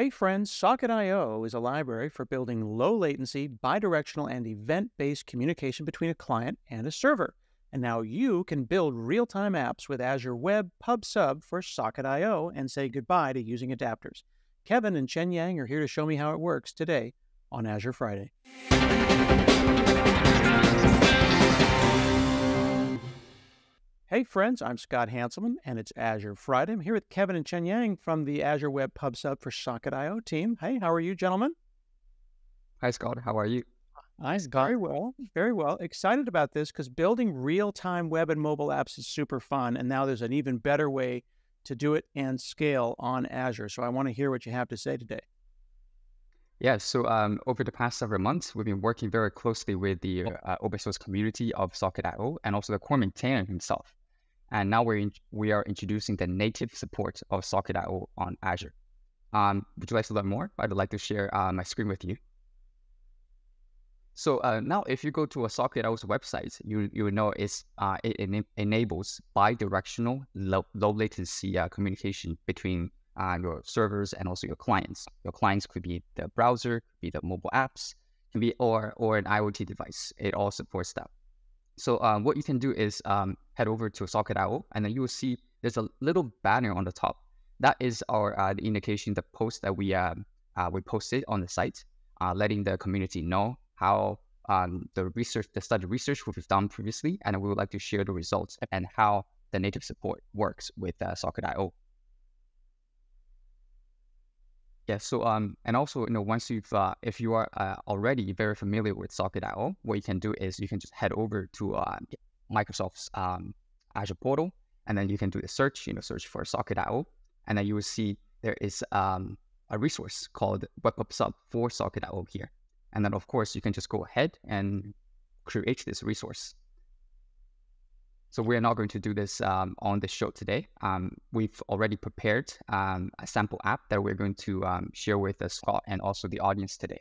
Hey friends, Socket.io is a library for building low latency, bidirectional, and event based communication between a client and a server. And now you can build real time apps with Azure Web PubSub for Socket.io and say goodbye to using adapters. Kevin and Chenyang are here to show me how it works today on Azure Friday. Hey friends, I'm Scott Hanselman and it's Azure Friday. I'm here with Kevin and Chenyang from the Azure Web PubSub for Socket.io team. Hey, how are you, gentlemen? Hi, Scott. How are you? Hi, Scott. Very well. Very well. Excited about this because building real time web and mobile apps is super fun. And now there's an even better way to do it and scale on Azure. So I want to hear what you have to say today. Yeah, so um, over the past several months, we've been working very closely with the uh, open source community of Socket.io and also the core maintainer himself. And now we're in, we are introducing the native support of Socket.io on Azure. Um, would you like to learn more? I'd like to share uh, my screen with you. So uh, now, if you go to a Socket.io's website, you you know it's uh, it ena- enables bi-directional low, low latency uh, communication between uh, your servers and also your clients. Your clients could be the browser, could be the mobile apps, can be or or an IoT device. It all supports that. So um, what you can do is um, head over to Socket.io, and then you will see there's a little banner on the top. That is our uh, the indication, the post that we um, uh, we posted on the site, uh, letting the community know how um, the research, the study research we've done previously, and we would like to share the results and how the native support works with uh, Socket.io. Yeah. So um, and also you know once you've uh, if you are uh, already very familiar with Socket.io, what you can do is you can just head over to uh, Microsoft's um, Azure portal, and then you can do the search. You know, search for Socket.io, and then you will see there is um, a resource called Web PubSub for Socket.io here. And then of course you can just go ahead and create this resource. So we're not going to do this um, on the show today. Um, we've already prepared um, a sample app that we're going to um, share with the Scott and also the audience today.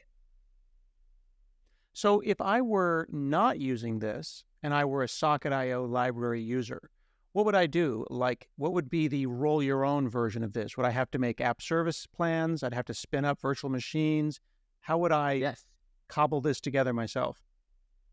So if I were not using this and I were a Socket.io library user, what would I do? Like, what would be the roll your own version of this? Would I have to make app service plans? I'd have to spin up virtual machines. How would I yes. cobble this together myself?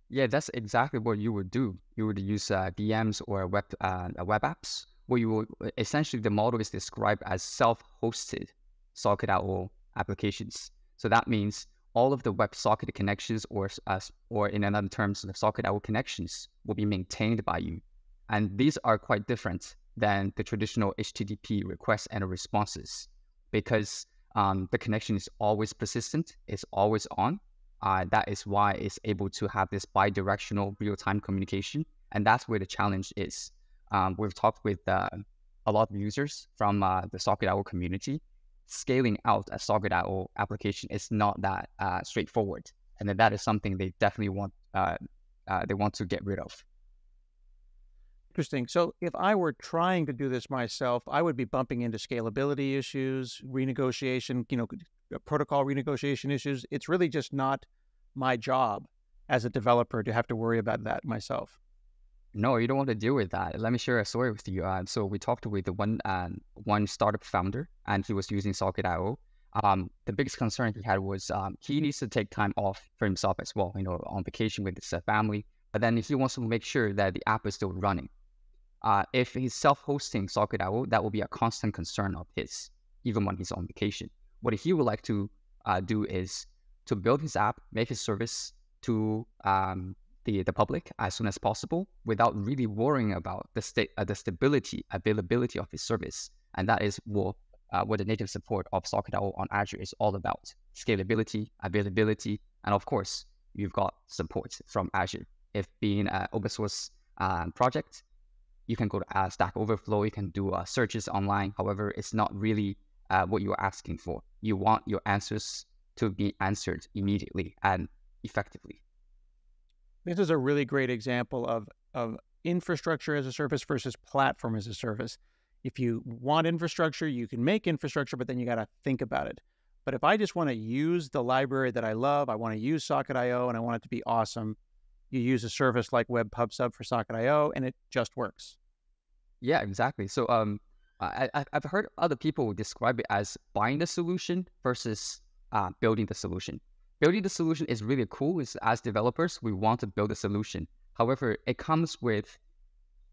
Yeah, that's exactly what you would do. You would use uh, VMs or web uh, web apps, where you will essentially the model is described as self-hosted Socket.io applications. So that means all of the WebSocket connections, or uh, or in another terms, the Socket.io connections will be maintained by you, and these are quite different than the traditional HTTP requests and responses because um, the connection is always persistent, it's always on, uh, that is why it's able to have this bi-directional real-time communication. And that's where the challenge is. Um, we've talked with uh, a lot of users from uh, the Socket.io community. Scaling out a Socket.io application is not that uh, straightforward. And that is something they definitely want, uh, uh, they want to get rid of. Interesting. So if I were trying to do this myself, I would be bumping into scalability issues, renegotiation, you know, protocol renegotiation issues. It's really just not my job as a developer to have to worry about that myself. No, you don't want to deal with that. Let me share a story with you. Uh, so we talked with one uh, one startup founder, and he was using Socket.io. Um, the biggest concern he had was um, he needs to take time off for himself as well, you know, on vacation with his uh, family. But then if he wants to make sure that the app is still running. Uh, if he's self-hosting Socket.io, that will be a constant concern of his, even when he's on vacation. What he would like to uh, do is to build his app, make his service to um, the, the public as soon as possible without really worrying about the state, uh, the stability, availability of his service. And that is what, uh, what the native support of Socket.io on Azure is all about. Scalability, availability, and of course, you've got support from Azure. If being an open source uh, project, you can go to uh, Stack Overflow, you can do uh, searches online. However, it's not really uh, what you're asking for. You want your answers to be answered immediately and effectively. This is a really great example of, of infrastructure as a service versus platform as a service. If you want infrastructure, you can make infrastructure, but then you got to think about it. But if I just want to use the library that I love, I want to use Socket.io and I want it to be awesome, you use a service like Web PubSub for Socket.io and it just works. Yeah, exactly. So um, I, I've heard other people describe it as buying the solution versus uh, building the solution. Building the solution is really cool. Is as developers, we want to build a solution. However, it comes with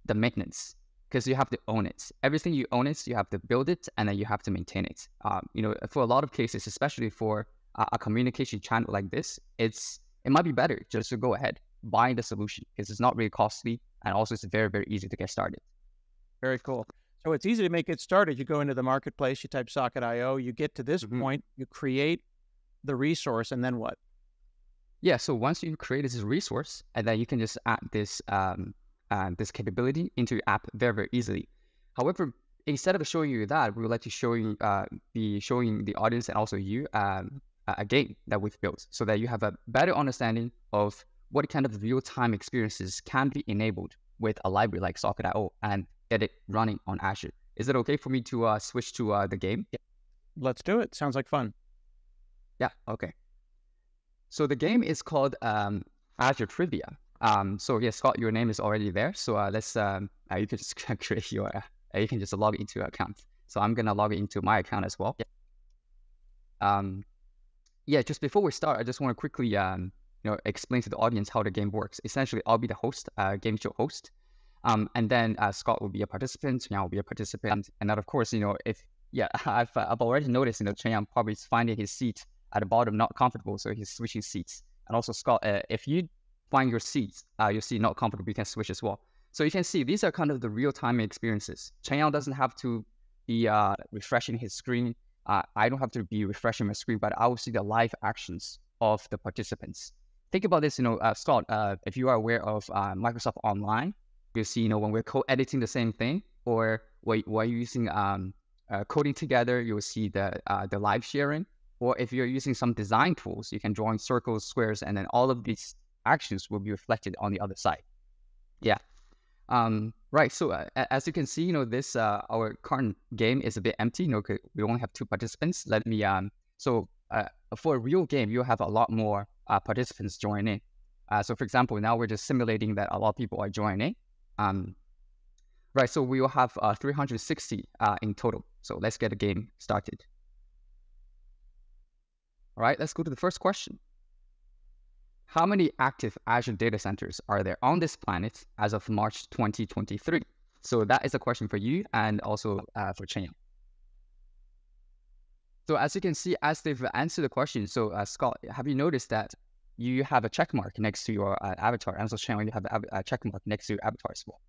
the maintenance because you have to own it. Everything you own it, you have to build it, and then you have to maintain it. Um, you know, for a lot of cases, especially for a, a communication channel like this, it's it might be better just to go ahead buying the solution because it's not really costly and also it's very very easy to get started. Very cool. So it's easy to make it started. You go into the marketplace, you type Socket.io, you get to this Mhm. point, you create the resource, and then what? Yeah, so once you create this resource, and then you can just add this um, uh, this capability into your app very very easily. However, instead of showing you that, we would like to show you uh, be showing the audience and also you um, a a game that we've built, so that you have a better understanding of what kind of real time experiences can be enabled with a library like Socket.io and get it running on Azure. Is it okay for me to uh, switch to uh, the game? Let's do it. Sounds like fun. Yeah, okay. So the game is called um, Azure Trivia. Um, so yeah, Scott, your name is already there. So uh, let's um, uh, you can just create your uh, you can just log into your account. So I'm gonna log into my account as well. Um, yeah, just before we start, I just want to quickly um, you know explain to the audience how the game works. Essentially, I'll be the host, uh, game show host, um, and then uh, Scott will be a participant. Yang will be a participant, and then of course, you know, if yeah, I've uh, I've already noticed, you know, Yang probably is finding his seat at the bottom not comfortable, so he's switching seats. And also, Scott, uh, if you find your seat, uh, your seat not comfortable, you can switch as well. So you can see these are kind of the real time experiences. Chenyang doesn't have to be uh, refreshing his screen. Uh, I don't have to be refreshing my screen, but I will see the live actions of the participants. Think about this, you know, uh, Scott. Uh, if you are aware of uh, Microsoft Online, see, you know, when we're co-editing the same thing, or while using um, uh, coding together, you'll see the uh, the live sharing. Or if you're using some design tools, you can draw in circles, squares, and then all of these actions will be reflected on the other side. Yeah. Um, right. So uh, as you can see, you know, this uh, our current game is a bit empty. You know, we only have two participants. Let me um. So uh, for a real game, you'll have a lot more uh, participants join in. Uh, so for example, now we're just simulating that a lot of people are joining. Um, right. So we will have uh, 360 uh, in total. So let's get the game started. All right, let's go to the first question. How many active Azure data centers are there on this planet as of March 2023? So that is a question for you and also uh, for Chen. So as you can see, as they've answered the question, so uh, Scott, have you noticed that you have a check mark next to your uh, avatar, and so Chen, you have a, check mark next to your avatar as well.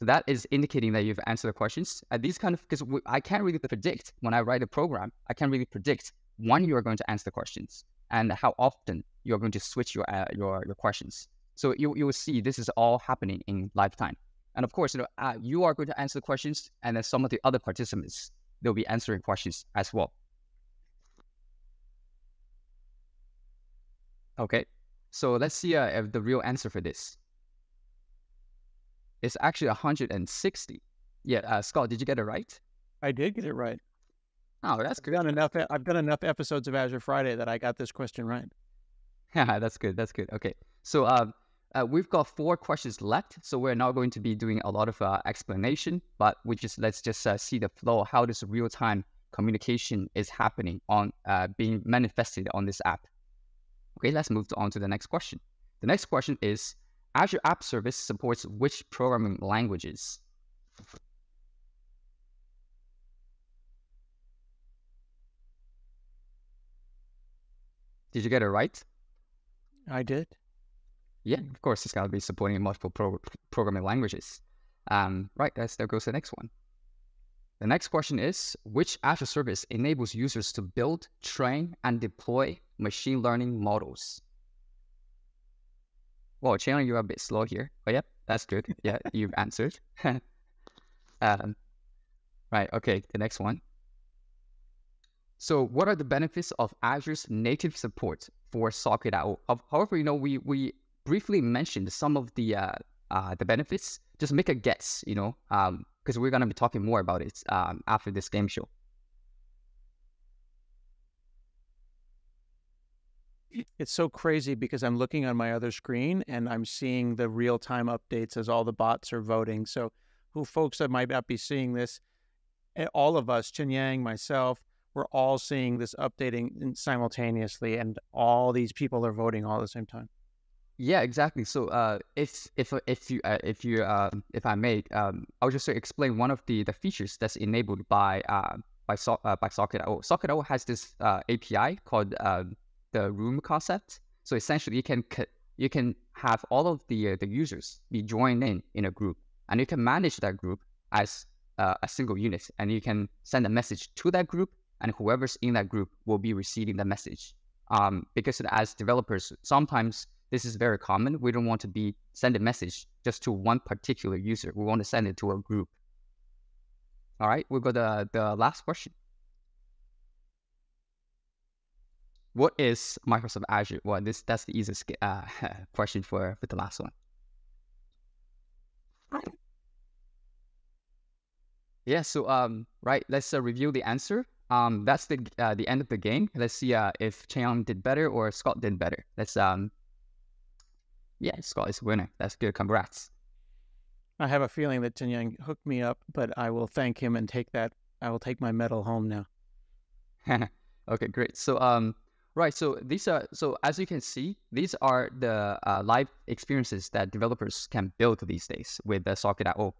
So that is indicating that you've answered the questions. Uh, these kind of because I can't really predict when I write a program, I can't really predict when you are going to answer the questions and how often you're going to switch your uh, your your questions. So you you will see this is all happening in lifetime. And of course, you know uh, you are going to answer the questions, and then some of the other participants they'll be answering questions as well. Okay, so let's see uh, if the real answer for this. It's actually 160. Yeah, uh, Scott, did you get it right? I did get it right. Oh, that's I've good. done enough. I've done enough episodes of Azure Friday that I got this question right. Yeah, that's good. That's good. Okay. So um, uh, we've got four questions left. So we're not going to be doing a lot of uh, explanation, but we just let's just uh, see the flow, how this real time communication is happening on uh, being manifested on this app. Okay, let's move on to the next question. The next question is Azure App Service supports which programming languages? Did you get it right? I did. Yeah, of course, it's got to be supporting multiple pro- programming languages. Um, right, that's, there goes the next one. The next question is Which Azure service enables users to build, train, and deploy machine learning models? Well, Chandler, you're a bit slow here. But yep, that's good. Yeah, you've answered. um, right, okay, the next one. So, what are the benefits of Azure's native support for Socket Socket.io? However, you know, we we briefly mentioned some of the uh, uh, the benefits. Just make a guess, you know, Um, because we're gonna be talking more about it um, after this game show. It's so crazy because I'm looking on my other screen and I'm seeing the real time updates as all the bots are voting. So, who folks that might not be seeing this, all of us, Chenyang, myself, we're all seeing this updating simultaneously, and all these people are voting all at the same time. Yeah, exactly. So, uh, if if if you uh, if you uh, if I may, um, I'll just explain one of the the features that's enabled by uh, by so- uh, by Socket.io. Socket.io has this uh, API called uh, the room concept. So essentially, you can you can have all of the uh, the users be joined in in a group, and you can manage that group as uh, a single unit, and you can send a message to that group, and whoever's in that group will be receiving the message. Um, because as developers, sometimes this is very common. We don't want to be send a message just to one particular user. We want to send it to a group. All right, we've got the the last question. What is Microsoft Azure? Well, this that's the easiest uh, question for for the last one. Yeah, so um, right, let's uh, review the answer. Um, that's the uh, the end of the game. Let's see uh, if Chenyang did better or Scott did better. Let's um, yeah, Scott is the winner. That's good. Congrats. I have a feeling that Yang hooked me up, but I will thank him and take that. I will take my medal home now. okay, great. So um, right. So these are so as you can see, these are the uh, live experiences that developers can build these days with the Socket.io.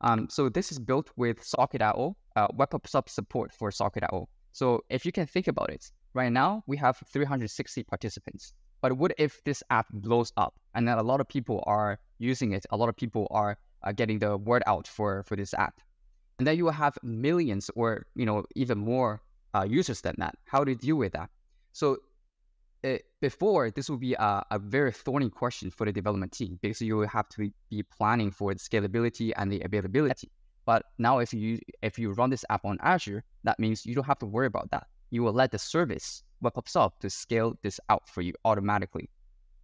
Um, so this is built with Socket.io, uh, WebPubSub support for Socket.io. So if you can think about it, right now we have 360 participants. But what if this app blows up and then a lot of people are using it? A lot of people are uh, getting the word out for for this app, and then you will have millions or you know even more uh, users than that. How do you deal with that? So it, before this would be a, a, very thorny question for the development team because you will have to be planning for the scalability and the availability. But now if you if you run this app on Azure, that means you don't have to worry about that. You will let the service WebPubSub to scale this out for you automatically.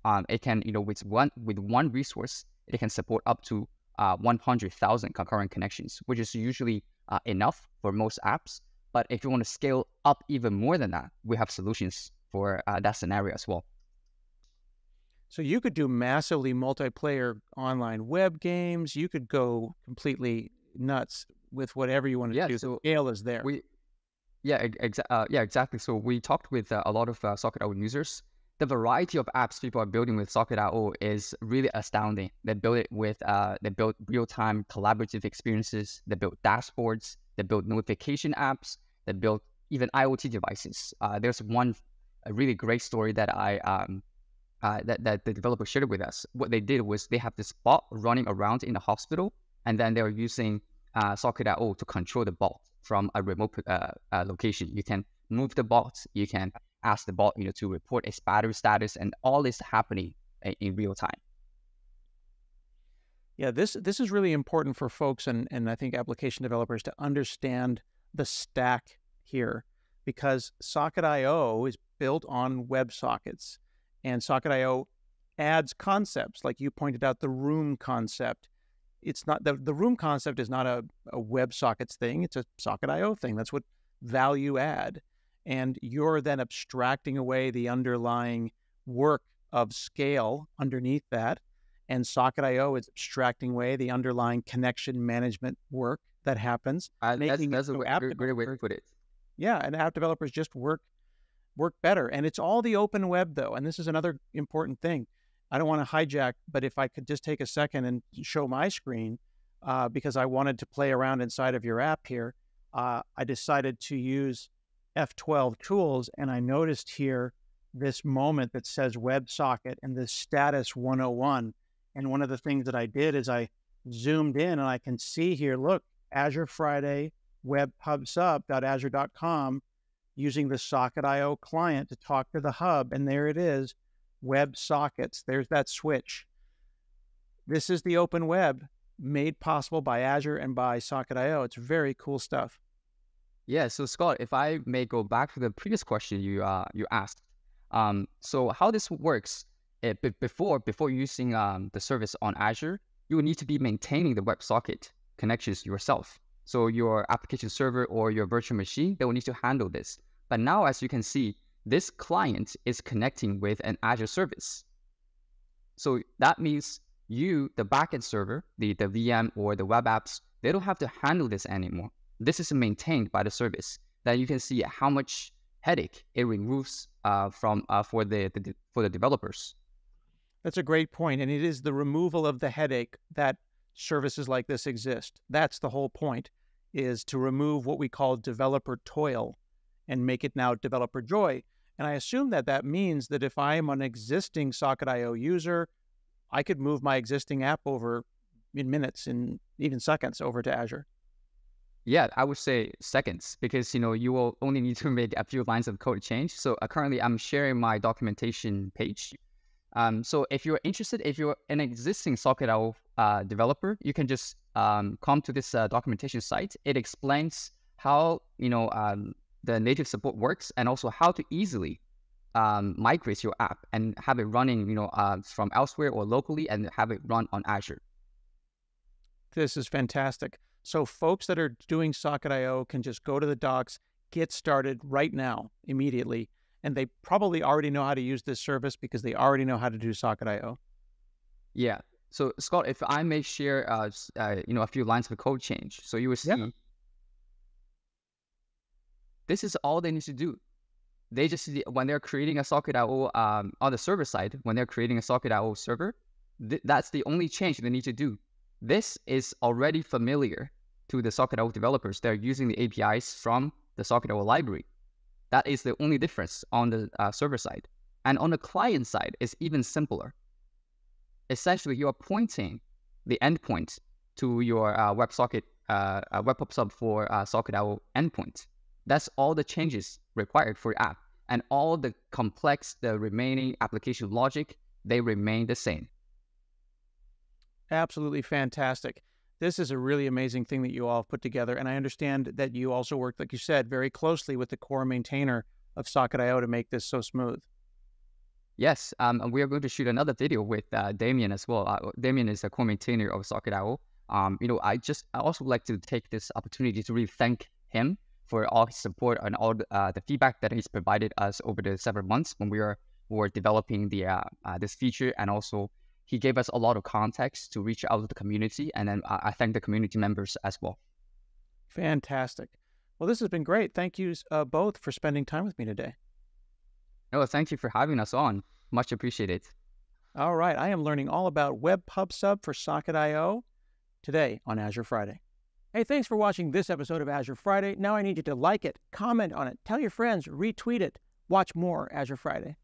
Um, it can, you know, with one with one resource, it can support up to uh, 100,000 concurrent connections, which is usually uh, enough for most apps. But if you want to scale up even more than that, we have solutions for uh, that scenario as well. So you could do massively multiplayer online web games. You could go completely nuts with whatever you want to yeah, do. So the scale is there. We, yeah, exa- uh, yeah, exactly. So we talked with uh, a lot of uh, Socket.io users. The variety of apps people are building with Socket.io is really astounding. They build it with, uh, they build real-time collaborative experiences. They build dashboards. They build notification apps. They build even IoT devices. Uh, there's one really great story that I um, uh, that that the developer shared with us. What they did was they have this bot running around in the hospital, and then they're using uh, Socket.io to control the bot from a remote uh, uh, location. You can move the bot, you can ask the bot, you know, to report its battery status, and all this happening in, in real time. Yeah, this this is really important for folks and and I think application developers to understand the stack here because Socket.io is built on WebSockets. And Socket.io adds concepts, like you pointed out, the room concept. It's not the, the room concept is not a, a WebSockets thing, it's a Socket.io thing. That's what value add. And you're then abstracting away the underlying work of scale underneath that. And Socket.io is abstracting away the underlying connection management work that happens. Uh, that's that's a great, great way to put it. Yeah, and app developers just work work better. And it's all the open web, though. And this is another important thing. I don't want to hijack, but if I could just take a second and show my screen, uh, because I wanted to play around inside of your app here, uh, I decided to use F12 tools. And I noticed here this moment that says WebSocket and this status 101. And one of the things that I did is I zoomed in and I can see here, look, Azure Friday, webpubsub.azure.com using the Socket.io client to talk to the hub. And there it is, web sockets. There's that switch. This is the open web made possible by Azure and by Socket.io. It's very cool stuff. Yeah. So Scott, if I may go back to the previous question you uh, you asked, um, so how this works? It, eh, before before using um, the service on Azure, you will need to be maintaining the WebSocket connections yourself. So your application server or your virtual machine, they will need to handle this. But now, as you can see, this client is connecting with an Azure service. So that means you, the backend server, the, the VM or the web apps, they don't have to handle this anymore. this is maintained by the service, then you can see how much headache it removes uh, from uh, for the, the for the developers. That's a great point, and it is the removal of the headache that services like this exist. That's the whole point, is to remove what we call developer toil and make it now developer joy. And I assume that that means that if I am an existing Socket.io user, I could move my existing app over in minutes and even seconds over to Azure. Yeah, I would say seconds because you know you will only need to make a few lines of code change. So uh, currently, I'm sharing my documentation page. Um, so if you're interested, if you're an existing Socket.io uh, developer, you can just um, come to this uh, documentation site. It explains how you know um, the native support works and also how to easily um, migrate your app and have it running, you know, uh, from elsewhere or locally and have it run on Azure. This is fantastic. So folks that are doing Socket.io can just go to the docs, get started right now, immediately, and they probably already know how to use this service because they already know how to do Socket.io. Yeah. So Scott, if I may share, uh, uh, you know, a few lines of code change, so you will see. Yeah. This is all they need to do. They just when they're creating a Socket.io um, on the server side, when they're creating a Socket.io server, th- that's the only change they need to do. This is already familiar to the Socket.io developers. They're using the APIs from the Socket.io library. That is the only difference on the uh, server side. And on the client side, it's even simpler. Essentially, you are pointing the endpoint to your uh, WebSocket, uh, uh, Web PubSub for uh, Socket.io endpoint. That's all the changes required for your app. And all the complex, the remaining application logic, they remain the same. Absolutely fantastic. This is a really amazing thing that you all have put together. And I understand that you also work, like you said, very closely with the core maintainer of Socket.io to make this so smooth. Yes, um, we are going to shoot another video with uh, Damien as well. Uh, Damien is a core maintainer of Socket.io. Um, you know, I just I also like to take this opportunity to really thank him for all his support and all the, uh, the feedback that he's provided us over the several months when we were were developing the uh, uh, this feature and also he gave us a lot of context to reach out to the community. And then I, I thank the community members as well. Fantastic. Well, this has been great. Thank you uh, both for spending time with me today. No, thank you for having us on. Much appreciated. All right. I am learning all about Web PubSub for Socket.io today on Azure Friday. Hey, thanks for watching this episode of Azure Friday. Now I need you to like it, comment on it, tell your friends, retweet it, watch more Azure Friday.